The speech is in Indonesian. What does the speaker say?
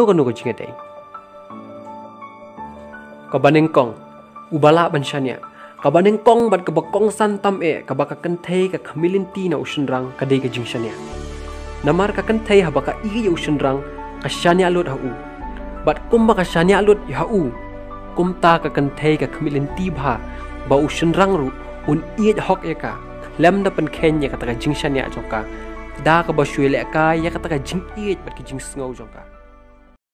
no ko no ko kong. Ubala ban shania ya. kong bat kebakong santam e. Ka baka ka khamilin ti na ushendrang ka jing shania ya. namar ka kan thei ha baka i ya ka shania lot ha u. Bat kumba ka shania lot u. Kumta ka kan ka khamilin ti ba. Usunrang ru un iet hok e ka. Lem da pen kenya ka taka jing joka da ka ba shwe ka ya ka taka jing iet bat ka jing sngau joka